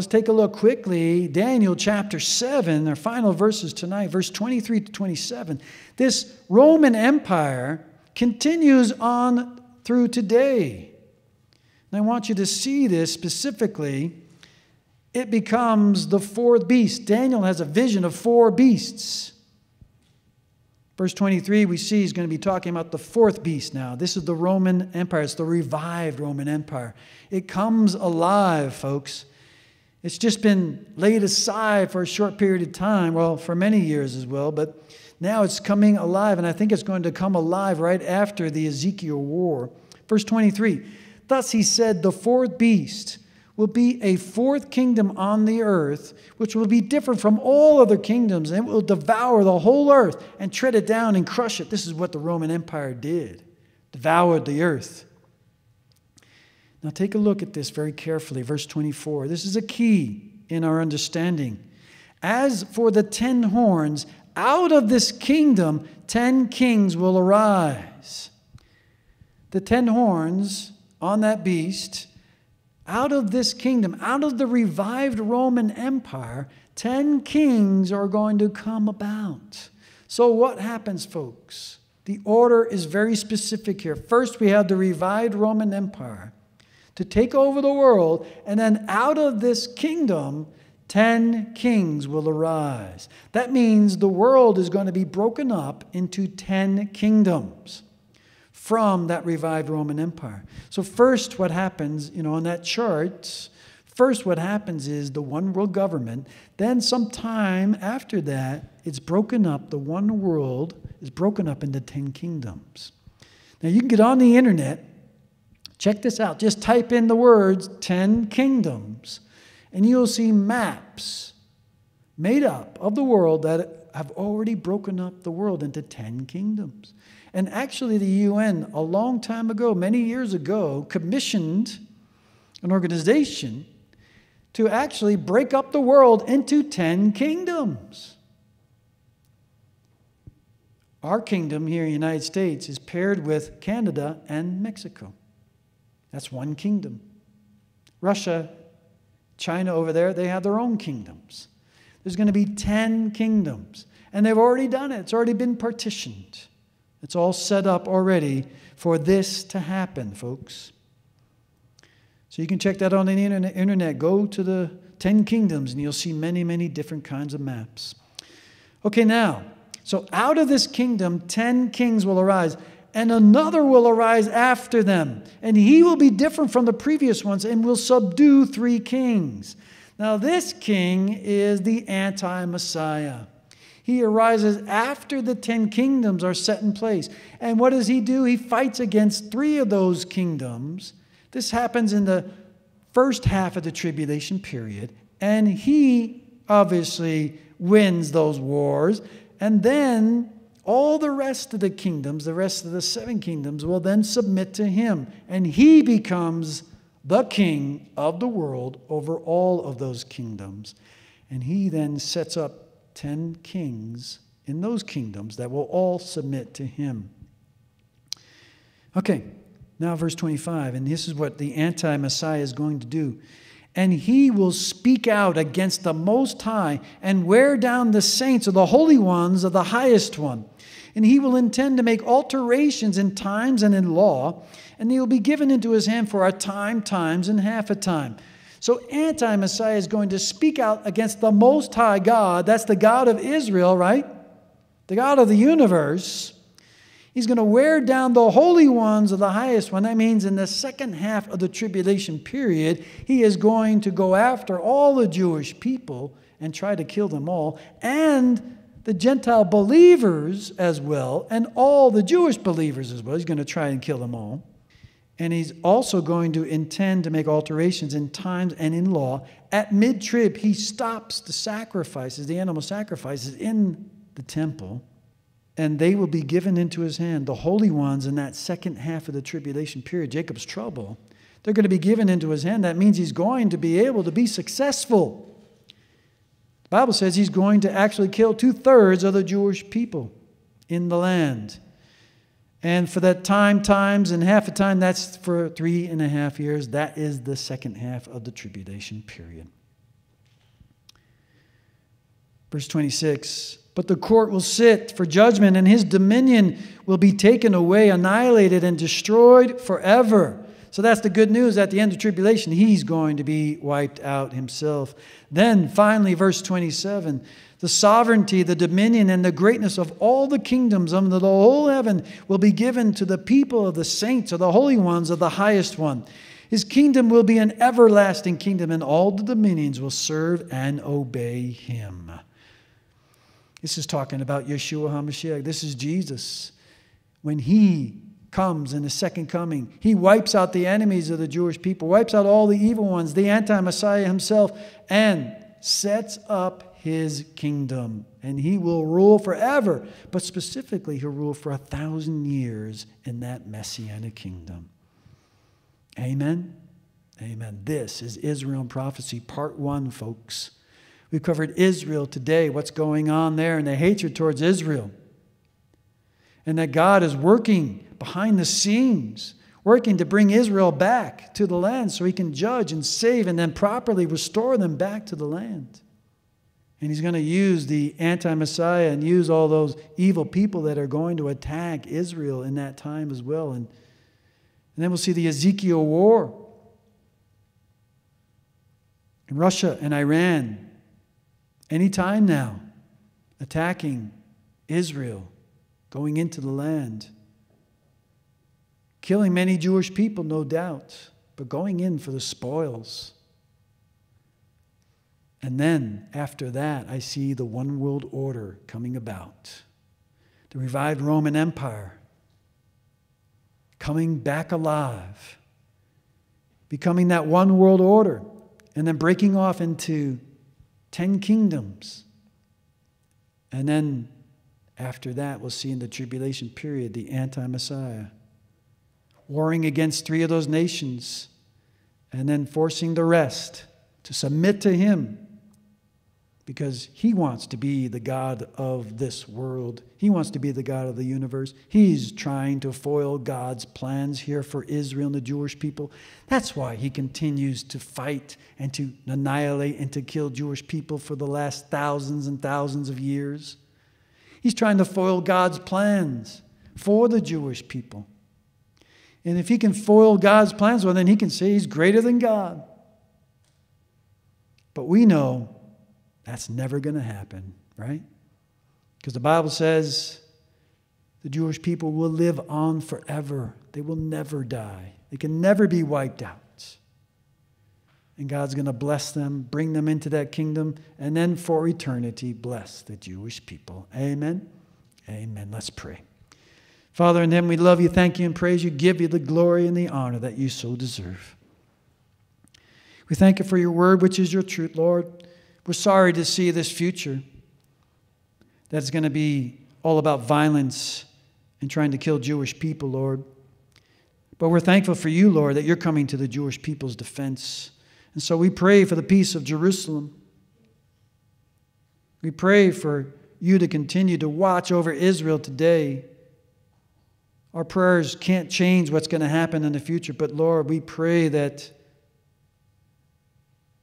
let's take a look quickly. Daniel chapter 7, our final verses tonight, verse 23 to 27. This Roman Empire continues on through today. And I want you to see this specifically. It becomes the fourth beast. Daniel has a vision of four beasts. Verse 23, we see he's going to be talking about the fourth beast now. This is the Roman Empire. It's the revived Roman Empire. It comes alive, folks. It's just been laid aside for a short period of time, well, for many years as well, but now it's coming alive, and I think it's going to come alive right after the Ezekiel war. Verse 23 Thus he said, The fourth beast will be a fourth kingdom on the earth, which will be different from all other kingdoms, and it will devour the whole earth and tread it down and crush it. This is what the Roman Empire did devoured the earth. Now, take a look at this very carefully. Verse 24. This is a key in our understanding. As for the ten horns, out of this kingdom, ten kings will arise. The ten horns on that beast, out of this kingdom, out of the revived Roman Empire, ten kings are going to come about. So, what happens, folks? The order is very specific here. First, we have the revived Roman Empire to take over the world, and then out of this kingdom, 10 kings will arise. That means the world is going to be broken up into 10 kingdoms from that revived Roman Empire. So, first, what happens, you know, on that chart, first, what happens is the one world government. Then, sometime after that, it's broken up. The one world is broken up into 10 kingdoms. Now, you can get on the internet Check this out. Just type in the words 10 kingdoms, and you'll see maps made up of the world that have already broken up the world into 10 kingdoms. And actually, the UN, a long time ago, many years ago, commissioned an organization to actually break up the world into 10 kingdoms. Our kingdom here in the United States is paired with Canada and Mexico. That's one kingdom. Russia, China over there, they have their own kingdoms. There's going to be 10 kingdoms. And they've already done it, it's already been partitioned. It's all set up already for this to happen, folks. So you can check that on the internet. Go to the 10 kingdoms and you'll see many, many different kinds of maps. Okay, now, so out of this kingdom, 10 kings will arise and another will arise after them, and he will be different from the previous ones and will subdue three kings. Now, this king is the anti Messiah. He arises after the ten kingdoms are set in place. And what does he do? He fights against three of those kingdoms. This happens in the first half of the tribulation period, and he obviously wins those wars. And then all the rest of the kingdoms, the rest of the seven kingdoms, will then submit to him, and he becomes the king of the world over all of those kingdoms. And he then sets up 10 kings in those kingdoms that will all submit to him. Okay, now verse 25, and this is what the anti Messiah is going to do. And he will speak out against the Most High and wear down the saints or the holy ones of the highest one and he will intend to make alterations in times and in law, and he will be given into his hand for a time, times, and half a time. So, anti Messiah is going to speak out against the Most High God. That's the God of Israel, right? The God of the universe. He's going to wear down the holy ones of the highest one. That means in the second half of the tribulation period, he is going to go after all the Jewish people and try to kill them all. And the Gentile believers as well, and all the Jewish believers as well. He's going to try and kill them all. And he's also going to intend to make alterations in times and in law. At mid trib, he stops the sacrifices, the animal sacrifices in the temple, and they will be given into his hand. The holy ones in that second half of the tribulation period, Jacob's trouble, they're going to be given into his hand. That means he's going to be able to be successful. The Bible says he's going to actually kill two thirds of the Jewish people in the land. And for that time, times, and half a time, that's for three and a half years. That is the second half of the tribulation period. Verse 26 But the court will sit for judgment, and his dominion will be taken away, annihilated, and destroyed forever. So that's the good news at the end of tribulation. He's going to be wiped out himself. Then, finally, verse 27 the sovereignty, the dominion, and the greatness of all the kingdoms under the whole heaven will be given to the people of the saints, or the holy ones of the highest one. His kingdom will be an everlasting kingdom, and all the dominions will serve and obey him. This is talking about Yeshua HaMashiach. This is Jesus. When he comes in the second coming, he wipes out the enemies of the Jewish people, wipes out all the evil ones, the anti Messiah himself, and sets up his kingdom. And he will rule forever. But specifically, he'll rule for a thousand years in that messianic kingdom. Amen. Amen. This is Israel and prophecy, part one, folks. We covered Israel today, what's going on there, and the hatred towards Israel. And that God is working behind the scenes, working to bring Israel back to the land so he can judge and save and then properly restore them back to the land. And he's going to use the anti Messiah and use all those evil people that are going to attack Israel in that time as well. And, and then we'll see the Ezekiel war. in Russia and Iran anytime now, attacking Israel, going into the land, killing many Jewish people, no doubt, but going in for the spoils. And then, after that, I see the one world order coming about. The revived Roman Empire coming back alive, becoming that one world order, and then breaking off into 10 kingdoms. And then after that, we'll see in the tribulation period the anti Messiah warring against three of those nations and then forcing the rest to submit to him because he wants to be the God of this world. He wants to be the God of the universe. He's trying to foil God's plans here for Israel and the Jewish people. That's why he continues to fight and to annihilate and to kill Jewish people for the last thousands and thousands of years. He's trying to foil God's plans for the Jewish people. And if he can foil God's plans, well, then he can say he's greater than God. But we know that's never going to happen, right? Because the Bible says the Jewish people will live on forever. They will never die. They can never be wiped out. And God's going to bless them, bring them into that kingdom, and then for eternity, bless the Jewish people. Amen. Amen. Let's pray. Father, in heaven, we love you, thank you, and praise you, give you the glory and the honor that you so deserve. We thank you for your word, which is your truth, Lord. We're sorry to see this future that's going to be all about violence and trying to kill Jewish people, Lord. But we're thankful for you, Lord, that you're coming to the Jewish people's defense. And so we pray for the peace of Jerusalem. We pray for you to continue to watch over Israel today. Our prayers can't change what's going to happen in the future, but Lord, we pray that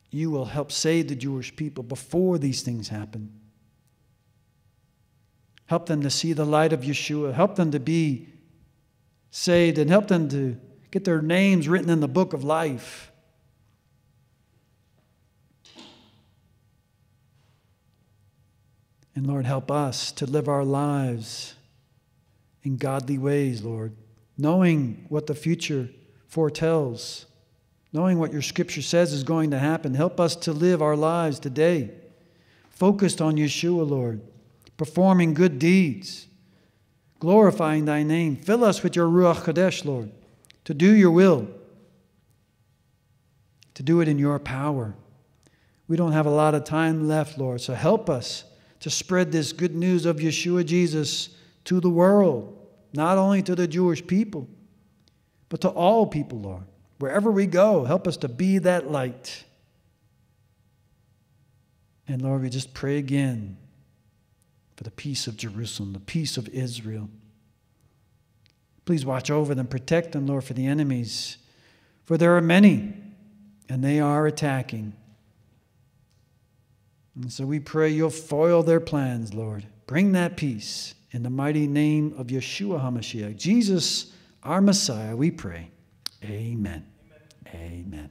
you will help save the Jewish people before these things happen. Help them to see the light of Yeshua. Help them to be saved and help them to get their names written in the book of life. And Lord, help us to live our lives in godly ways, Lord, knowing what the future foretells knowing what your scripture says is going to happen. Help us to live our lives today focused on Yeshua, Lord, performing good deeds, glorifying thy name. Fill us with your Ruach Kodesh, Lord, to do your will, to do it in your power. We don't have a lot of time left, Lord, so help us to spread this good news of Yeshua Jesus to the world, not only to the Jewish people, but to all people, Lord. Wherever we go, help us to be that light. And Lord, we just pray again for the peace of Jerusalem, the peace of Israel. Please watch over them, protect them, Lord, for the enemies. For there are many, and they are attacking. And so we pray you'll foil their plans, Lord. Bring that peace in the mighty name of Yeshua HaMashiach. Jesus, our Messiah, we pray. Amen. Amen. Amen.